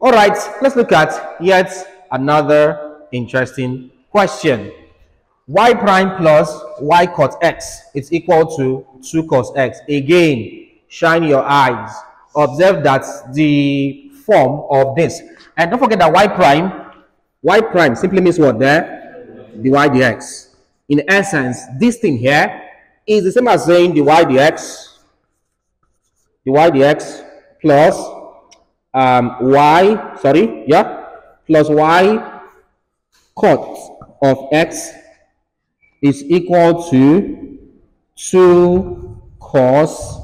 All right, let's look at yet another interesting question. y prime plus y cos x is equal to 2 cos x. Again, shine your eyes. Observe that the form of this. And don't forget that y prime, y prime simply means what there? dy dx. In essence, this thing here is the same as saying dy dx, dy dx plus um, y, sorry, yeah, plus y cot of x is equal to 2 cos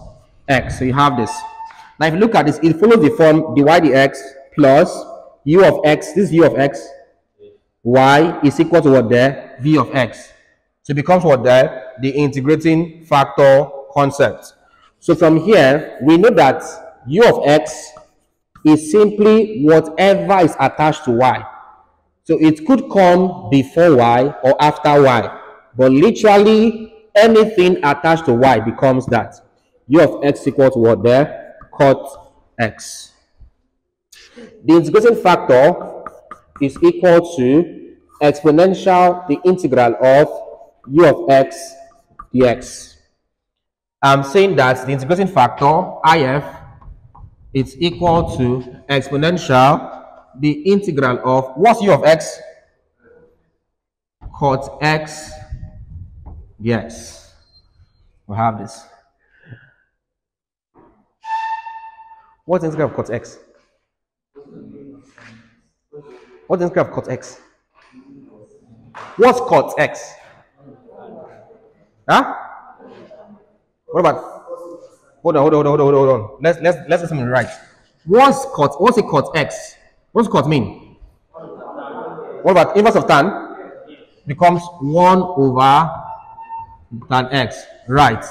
x. So you have this. Now if you look at this, it follows the form dy dx plus u of x, this u of x, y is equal to what there? v of x. So it becomes what there? The integrating factor concept. So from here, we know that u of x is simply whatever is attached to y. So it could come before y or after y. But literally, anything attached to y becomes that. u of x equals what there? Cot x. The integrating factor is equal to exponential the integral of u of x dx. I'm saying that the integrating factor, if, is equal to exponential the integral of, what's u of x? Cot x Yes, we have this. What's integral of cot x? What's integral of cot x? What's cot x? Huh? What about? Hold on, hold on, hold on, hold on, hold on. Let's let's let's get something right. What's cot? What's a cot x? What's cot mean? What about inverse of tan? Becomes one over tan x. Right.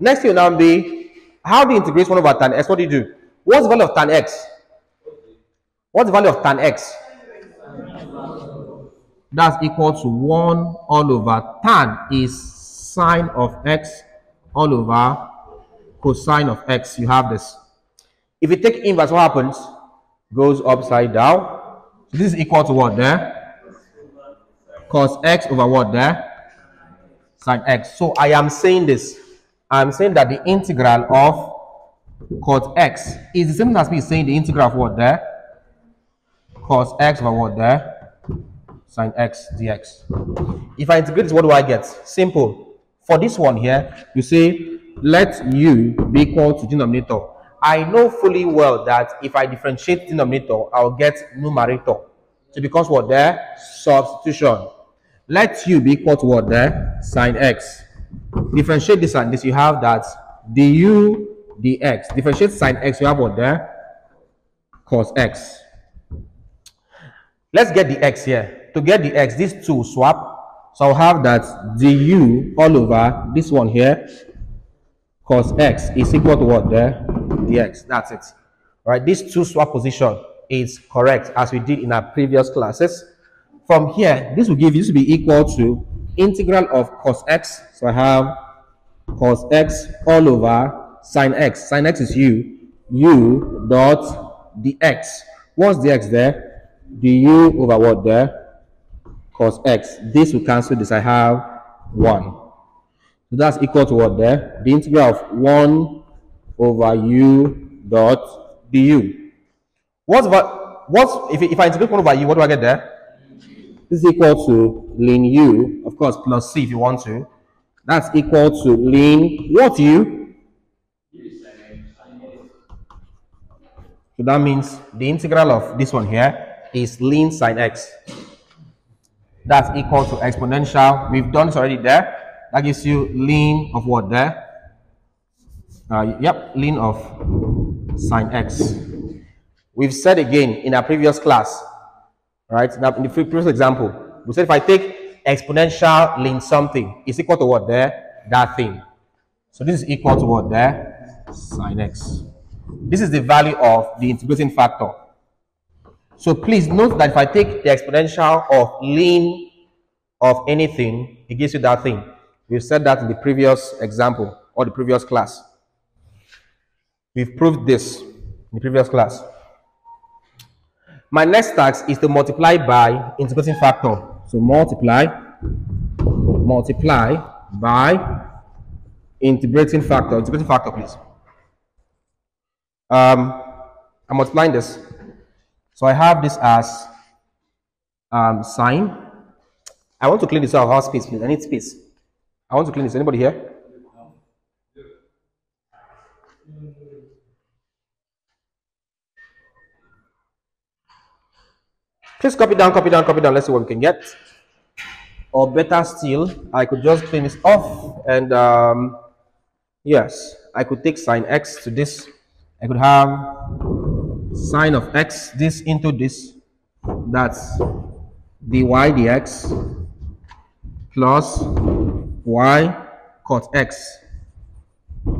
Next thing will now be how do you integrate 1 over tan x? What do you do? What's the value of tan x? What's the value of tan x? That's equal to 1 all over tan is sine of x all over cosine of x. You have this. If you take inverse, what happens? Goes upside down. So this is equal to what there? Cos x over what there? sine x. So I am saying this. I'm saying that the integral of cos x is the same as me saying the integral of what there? Cos x over what there? Sine x dx. If I integrate this, what do I get? Simple. For this one here, you say let u be equal to denominator. I know fully well that if I differentiate denominator, I'll get numerator. So because what there? Substitution. Let u be equal to what there? Sine x. Differentiate this and this, you have that du dx. Differentiate sine x, you have what there? Cos x. Let's get the x here. To get the x, these two swap. So I'll have that du all over this one here, cos x is equal to what there? dx. That's it. Right, this two swap position is correct as we did in our previous classes. From here, this will give you, will be equal to integral of cos x. So I have cos x all over sine x. Sine x is u. u dot dx. What's dx there? du over what there? Cos x. This will cancel this. I have 1. So that's equal to what there? The integral of 1 over u dot du. What's, what's if, if I integrate 1 over u, what do I get there? This is equal to ln u, of course, plus c if you want to. That's equal to ln what u? So that means the integral of this one here is ln sine x. That's equal to exponential. We've done this already there. That gives you ln of what there? Uh, yep, ln of sine x. We've said again in our previous class right? Now, in the previous example, we said if I take exponential ln something, it's equal to what there? That thing. So this is equal to what there? Sine x. This is the value of the integrating factor. So please note that if I take the exponential of ln of anything, it gives you that thing. We've said that in the previous example or the previous class. We've proved this in the previous class. My next task is to multiply by integrating factor. So multiply, multiply by integrating factor. Integrating factor, please. Um, I'm multiplying this. So I have this as um, sine. I want to clean this out. How space, please? I need space. I want to clean this. Anybody here? Please copy down, copy down, copy down. Let's see what we can get. Or better still, I could just clean this off and um, yes, I could take sine x to this. I could have sine of x, this into this. That's dy dx plus y cot x.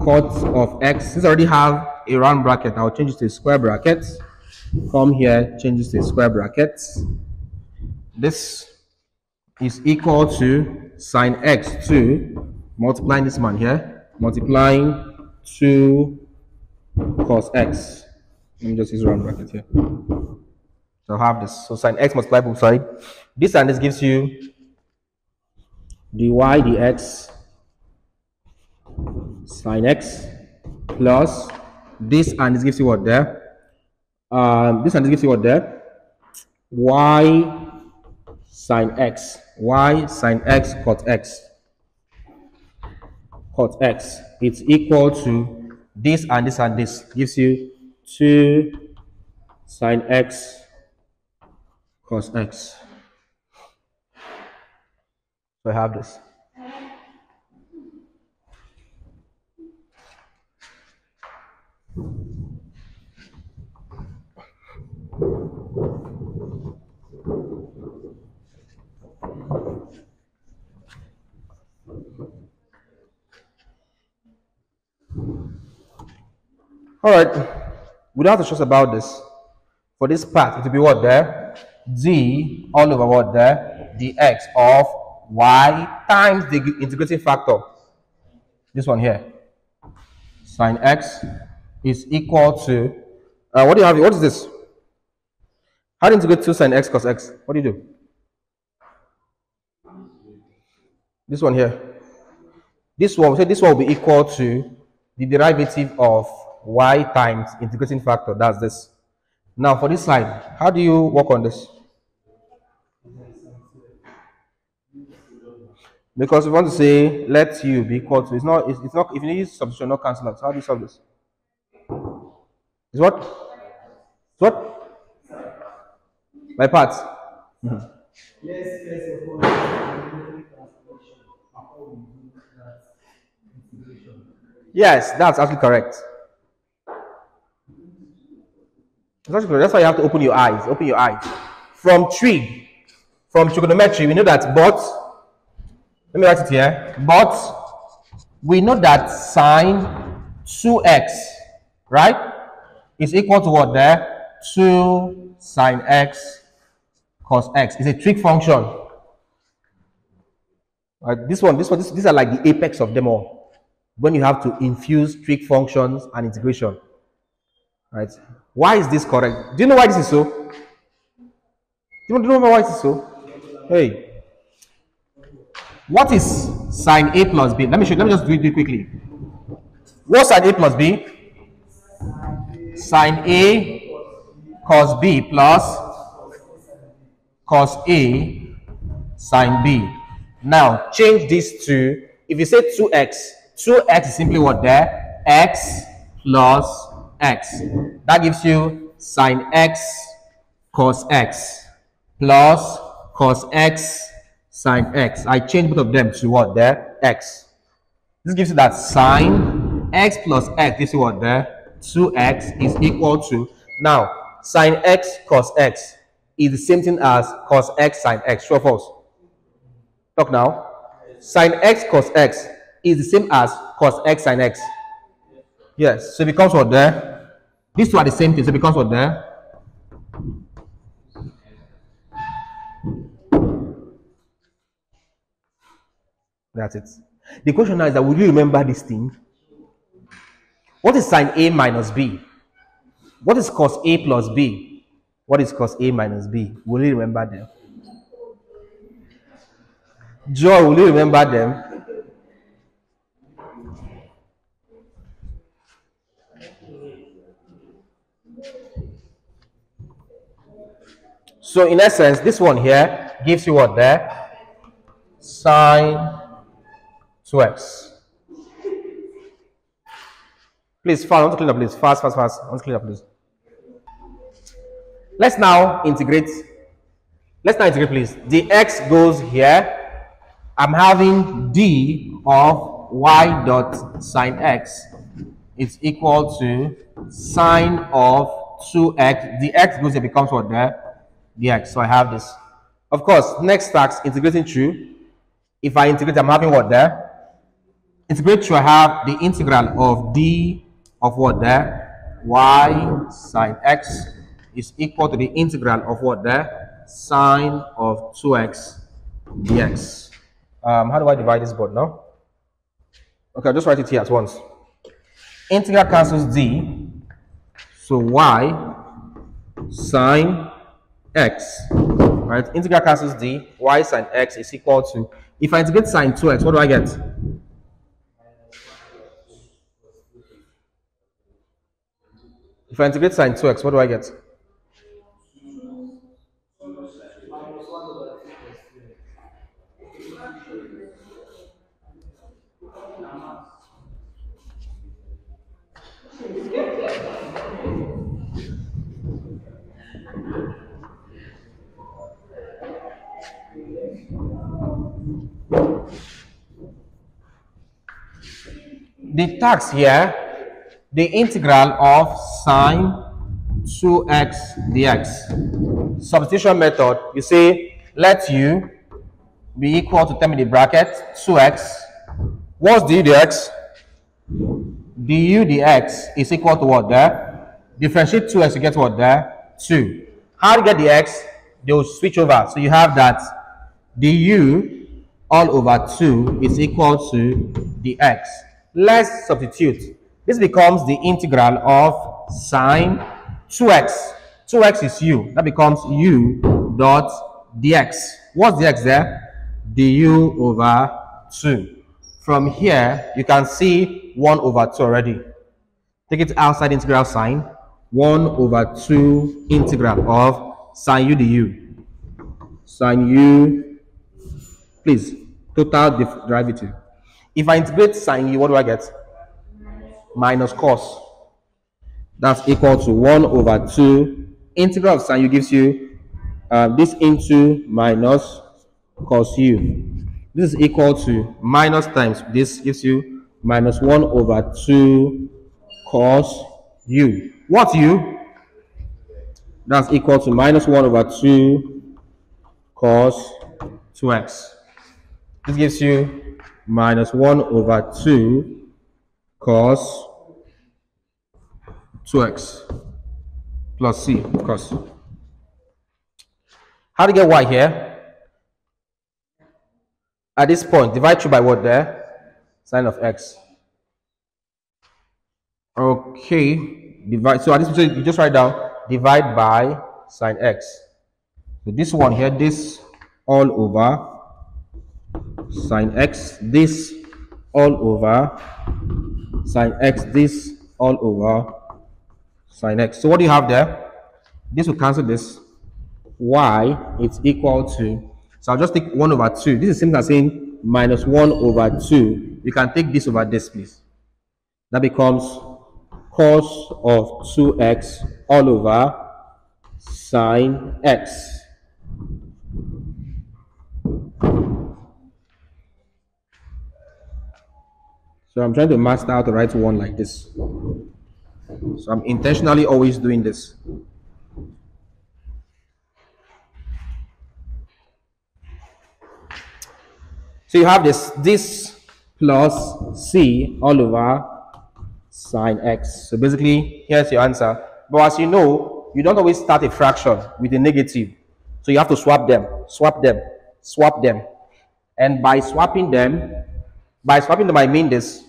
Cot of x. Since I already have a round bracket, I'll change it to a square bracket come here, change this to square brackets. This is equal to sine x2 multiplying this man here, multiplying 2 cos x. Let me just use round bracket here. So I have this. So sine x multiplied both sides. This and this gives you dy dx sine x plus this and this gives you what there um, this one gives you what there? y sine x. y sine x cot x. Cot x. It's equal to this and this and this. Gives you 2 sine x cos x. So I have this. All right, we don't have to stress about this. For this part, it will be what there? d all over what there? dx of y times the integrating factor. This one here. Sine x is equal to, uh, what do you have? What is this? How do you integrate 2 sine x cos x? What do you do? This one here. This one, say this one will be equal to the derivative of y times integrating factor. That's this. Now for this side, how do you work on this? Because we want to say let u be equal to it's not it's, it's not if you use substitution not cancel out. How do you solve this? Is what? Is what? My part. Mm -hmm. Yes, that's actually correct. That's why you have to open your eyes. Open your eyes. From tree, from trigonometry, we know that but, let me write it here, but we know that sine 2x, right, is equal to what there? 2 sine x cos x. It's a trig function. Right, this one, this one, this, these are like the apex of them all. When you have to infuse trig functions and integration. Right? Why is this correct? Do you know why this is so? you Do you know why this is so? Hey. What is sine A plus B? Let me show you. Let me just do it quickly. What's sine A plus B? Sine A cos B plus cos A sine B. Now, change this to, if you say 2x, 2x is simply what there? x plus x. That gives you sine x cos x plus cos x sine x. I change both of them to what there? X. This gives you that sine x plus x gives you what there? 2x is equal to, now, sine x cos x is the same thing as cos x sine x. True or false? Talk now. Sine x cos x is the same as cos x sine x. Yes, so it becomes what there? These two are the same thing, so it becomes what there? That's it. The question now is that will you remember this thing? What is sine A minus B? What is cos A plus B? What is cos A minus B? Will you remember them? Joy, will you remember them? So in essence, this one here gives you what there? Sine 2x. Please, fast, I want to clean up, please. Fast, fast, fast. I want to clean up, please. Let's now integrate. Let's now integrate, please. The x goes here. I'm having d of y dot sine x is equal to sine of 2x. The x goes here becomes what there? The x. So I have this. Of course, next task, integrating through. If I integrate, I'm having what there? Integrate through, I have the integral of d of what there? y sine x is equal to the integral of what there? Sine of 2x dx. Um, how do I divide this board now? Okay, I'll just write it here at once. Integral cancels d. So y sine x. Right? Integral cancels d. y sine x is equal to. If I integrate sine 2x, what do I get? If I integrate sine 2x, what do I get? The tax here, the integral of sine 2x dx. Substitution method, you say let u be equal to, tell me the bracket, 2x. What's du dx? du dx is equal to what there? Differentiate 2x, you get what there? 2. How to get the x? They will switch over. So you have that du all over 2 is equal to dx. Let's substitute. This becomes the integral of sine 2x. 2x is u. That becomes u dot dx. What's the x there? du over 2. From here, you can see 1 over 2 already. Take it outside integral sign. 1 over 2 integral of sine u du. Sine u, please, total derivative. If I integrate sine u, what do I get? Minus cos. That's equal to 1 over 2. Integral of sine u gives you uh, this into minus cos u. This is equal to minus times this gives you minus 1 over 2 cos u. What u? That's equal to minus 1 over 2 cos 2x. This gives you minus 1 over 2 cos 2x plus c, of course. How to get y here? At this point, divide through by what there? Sine of x. Okay, divide. So at this point, you just write down divide by sine x. So this one here, this all over sine x, this all over sine x, this all over sine x. So what do you have there? This will cancel this. y is equal to, so I'll just take 1 over 2. This is same as saying minus 1 over 2. You can take this over this, please. That becomes cos of 2x all over sine x. So I'm trying to master how to write one like this. So I'm intentionally always doing this. So you have this, this plus c all over sine x. So basically, here's your answer. But as you know, you don't always start a fraction with a negative. So you have to swap them, swap them, swap them. And by swapping them, by swapping them, I mean this.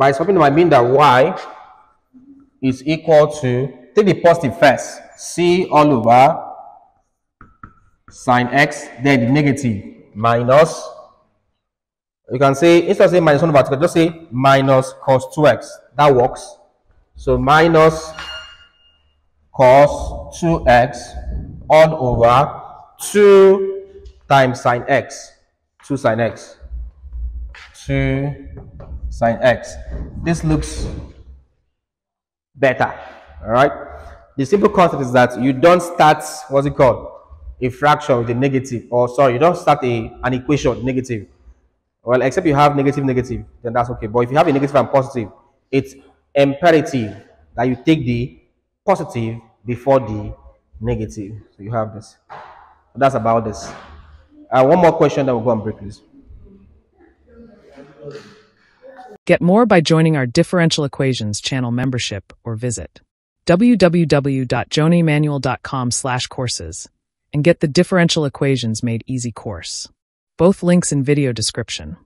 By swapping, I mean that y is equal to, take the positive first, c all over sine x, then the negative minus, you can say, instead of saying minus 1 over 2, just say minus cos 2x. That works. So minus cos 2x all over 2 times sine x. 2 sine x. 2 sine x. This looks better. All right. The simple concept is that you don't start what's it called a fraction with a negative, or sorry, you don't start a an equation negative. Well, except you have negative negative, then that's okay. But if you have a negative and positive, it's imperative that you take the positive before the negative. So you have this. That's about this. Uh, one more question, then we'll go on break, please. Get more by joining our Differential Equations channel membership or visit www.jonahemmanuel.com slash courses and get the Differential Equations Made Easy course. Both links in video description.